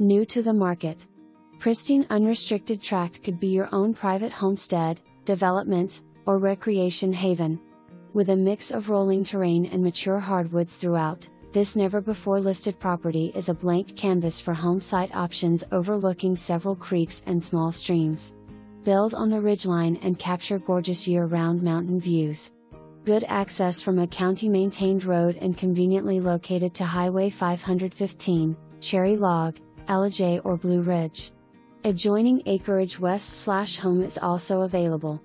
New to the market. Pristine unrestricted tract could be your own private homestead, development, or recreation haven. With a mix of rolling terrain and mature hardwoods throughout, this never before listed property is a blank canvas for home site options overlooking several creeks and small streams. Build on the ridgeline and capture gorgeous year round mountain views. Good access from a county maintained road and conveniently located to Highway 515, Cherry Log, Ellijay or Blue Ridge. Adjoining acreage west slash home is also available.